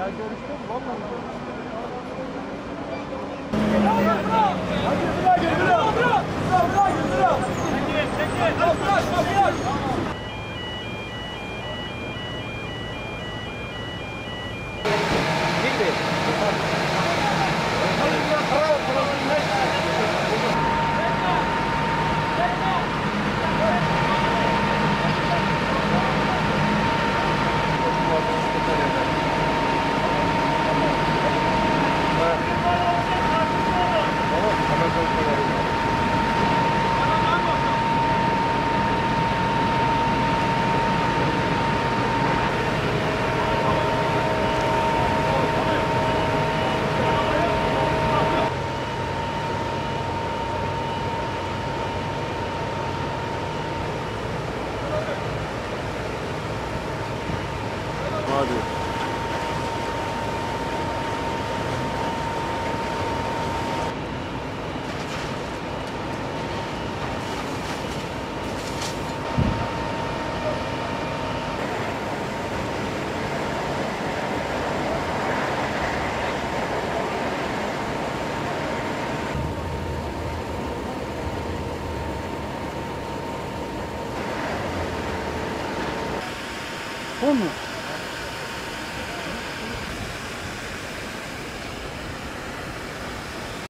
Ya görüştük. Vallahi Hadi. Bu mu?